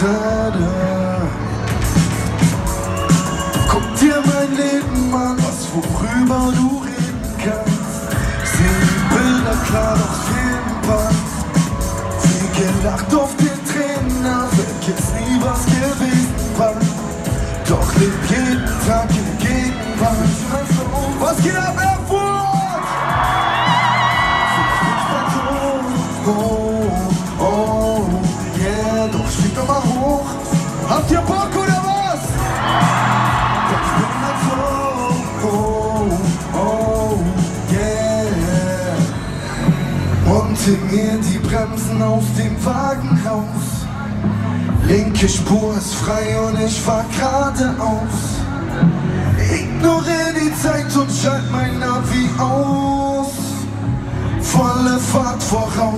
Tada. Guck dir mein Leben an, was worüber du reden kannst. Ich seh die Bilder klar, doch fehlen Band. Sie gelacht auf den Tränen, vergiss nie, was gewesen war. Doch leb jeden Tag Habt ihr Bock oder was? Halt so. Oh, oh, yeah. Und in mir die Bremsen aus dem Wagen raus. Linke Spur ist frei und ich fahr geradeaus. Ignoriere die Zeit und schalt mein Navi aus. Volle Fahrt voraus.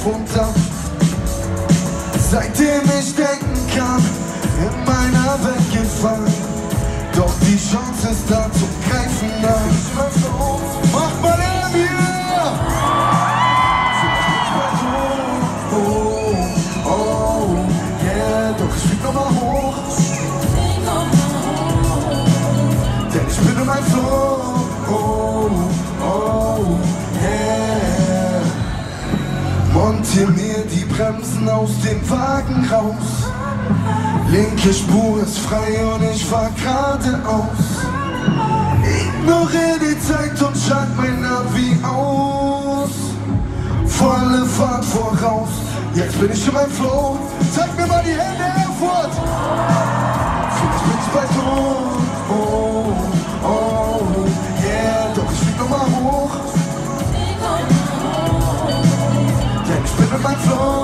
Ein Auf und Ab. Seitdem ich Montier mir die Bremsen aus dem Wagen raus. Linke Spur ist frei und ich fahr geradeaus. Ignoriere die Zeit und schalt mein Navi aus. Volle Fahrt voraus, jetzt bin ich in meinem Flow. Zeig mir mal die Hände, Erfurt! But flow